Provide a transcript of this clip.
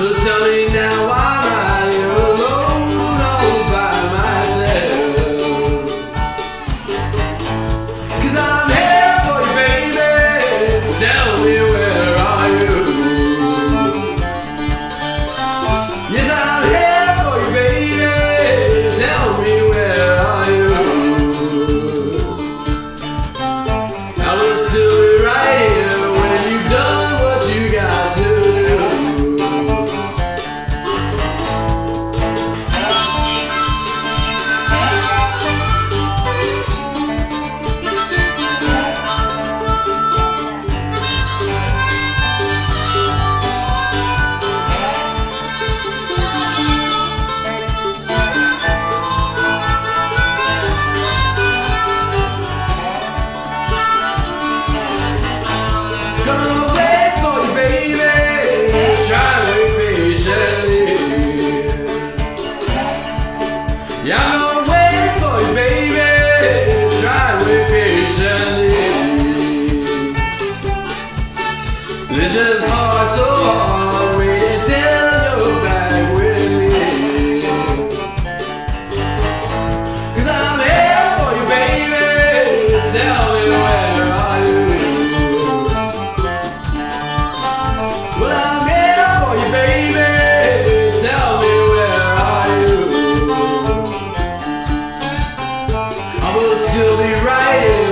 So tell me now why. just hard, so hard, waiting till you're back with I'm here for you, baby. Tell me where are you? Well, I'm here for you, baby. Tell me where are you? I will still be writing.